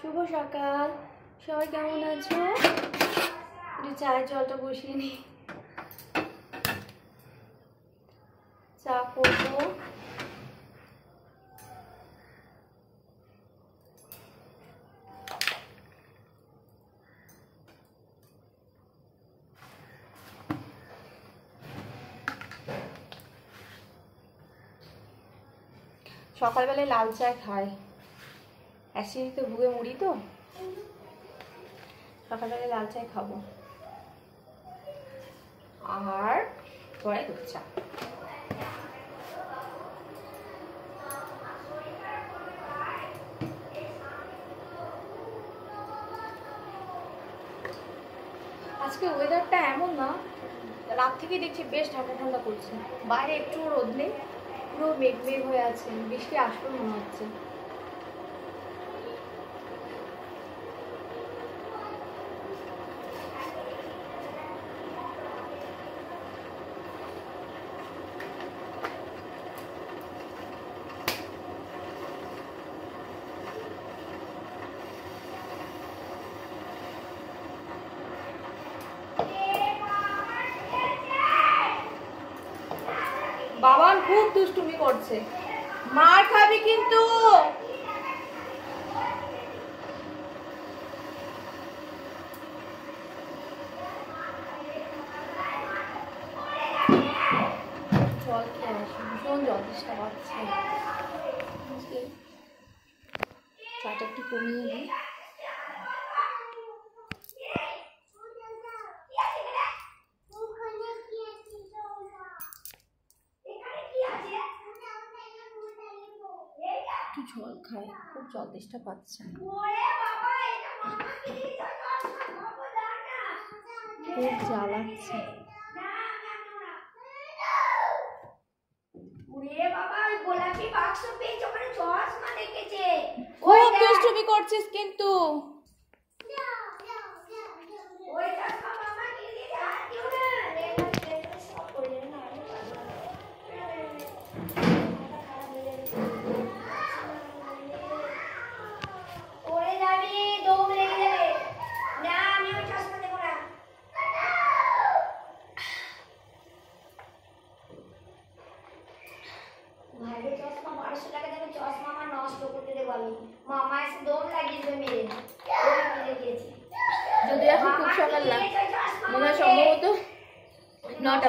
শুভ সকাল। সবাই কেমন আছো? একটু চায়ের জলটা বসিয়ে নি। চা করব। সকালবেলায় লাল চায় খায় অ্যাসিডিতে ভুগে মুড়ি তো। সকালবেলায় লাল চাই খাব। আর পরে চা। আজকে ওয়েদারটা এমন না, রাত থেকে দেখছি বেশ ঠান্ডা ঠান্ডা করছে। বাইরে একটু রোদ নেই, পুরো মেঘ মেঘ হয়ে আছে বৃষ্টি আসবে মনে হচ্ছে। বাবান খুব দুষ্টুমি করছে। মার খাবি কিন্তু। খেয়ে ভীষণ পাচ্ছে চাটা একটু কমিয়ে নিই একটু জল খাই খুব জল তেষ্টা পাচ্ছে খুব জ্বালাচ্ছে। খুব দুষ্টুমি করছিস কিন্তু।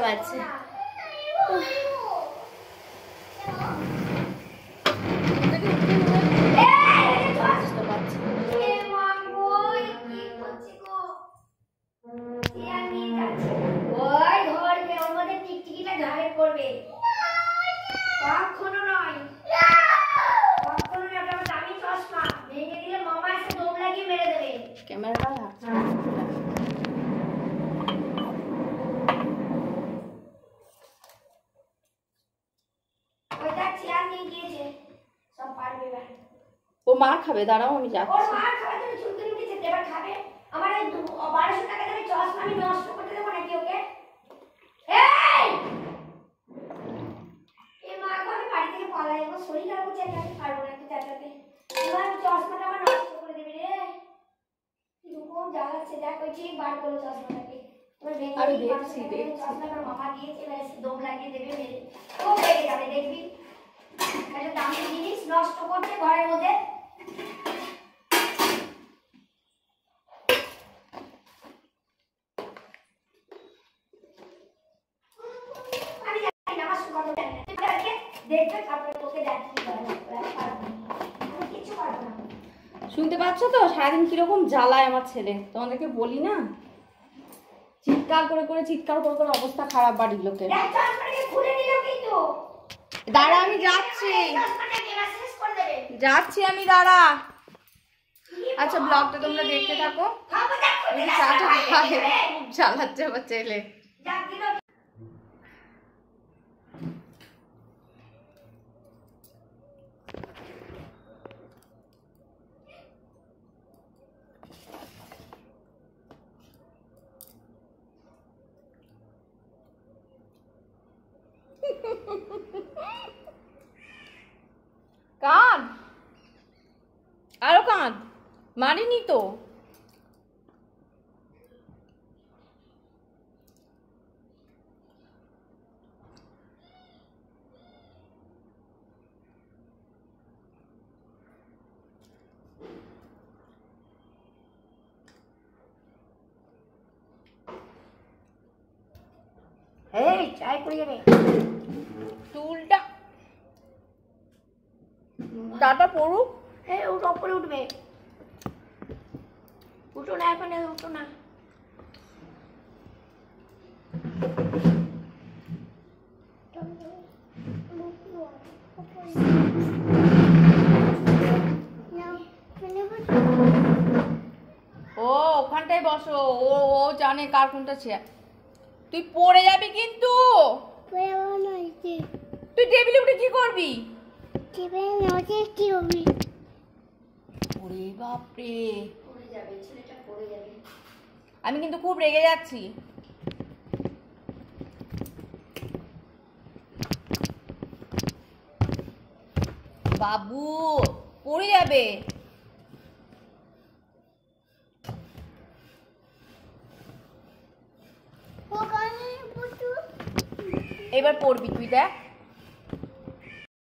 বাজছে করল চশমাটাকে। এবার ভেঙে আমি দেখছি, পাঁচশো টাকা দেখছি। এসে দম লাগিয়ে দেবে মেরে। ও লেগে যাবে দেখবি একটা দামি জিনিস নষ্ট করছে ঘরের মধ্যে আমি জানি না, আমার সুগন্ধ জানি না। তুই আজকে দেখবে, তারপরে তোকে দেখিয়ে দেবো। আমি পারব না। আমি কিচ্ছু পারব না। শুনতে পাচ্ছ তো? সারাদিন কীরকম জ্বালায় আমার ছেলে। তোমাদেরকে বলি না? চিৎকার করে করে চিৎকার করে করে অবস্থা খারাপ বাড়ির লোকের। দাঁড়া, আমি যাচ্ছি। যাচ্ছি আমি, দাঁড়া। আচ্ছা ব্লগটা তোমরা দেখতে থাকো। খুব জ্বালাচ্ছে আমার ছেলে। যাক দিল। কান মারিনি তো এই চাই পড়ে দাদা পড়ুক। এই উঠো উপরে উঠবে। উঠো না এখন উঠো না। ও ওখানটায় বসো। ও ও জানে কার কোনটা চেয়ার তুই পড়ে যাবি কিন্তু। তুই টেবিলে উঠে কি করবি? ওরে বাপরে। পড়ে যাবে ছেলেটা পড়ে যাবে। আমি কিন্তু খুব রেগে যাচ্ছি। বাবু পড়ে যাবে। এবার পড়বি তুই দেখ।